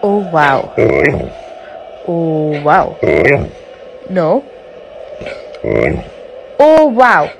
Oh wow. Oh wow. No. Oh wow.